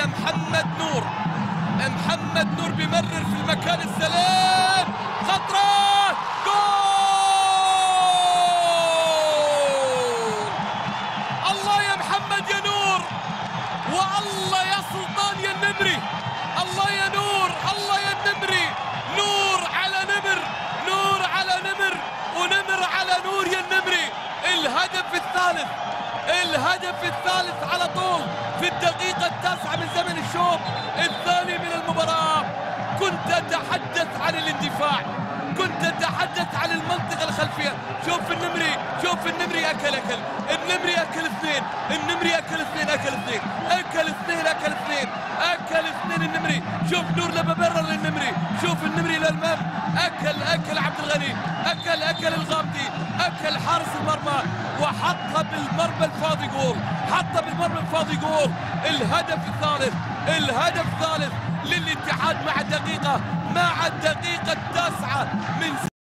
إلى محمد نور. محمد نور بيمرر في المكان السلام خطرة. جول! الله يا محمد يا نور. والله يا سلطان يا النمري. الله يا نور الله يا النمري. نور على نمر نور على نمر ونمر على نور يا النمري. الهدف الثالث الهدف الثالث على طول في الدقيقة التاسعة من زمن الشوط الثاني من المباراة. كنت أتحدث عن الاندفاع. كنت أتحدث عن المنطقة الخلفية. شوف النمري شوف النمري أكل أكل. النمري أكل اثنين. النمري أكل اثنين أكل اثنين. أكل اثنين أكل اثنين. أكل اثنين النمري. شوف نور لما برر للنمري. شوف النمري للأمام. أكل أكل عبد الغني. أكل أكل الغامدي. أكل حارس المرمى. وحطها بالمرمى الفاضي جول حطها بالمرمى الفاضي جول الهدف الثالث الهدف الثالث للاتحاد مع الدقيقة مع الدقيقة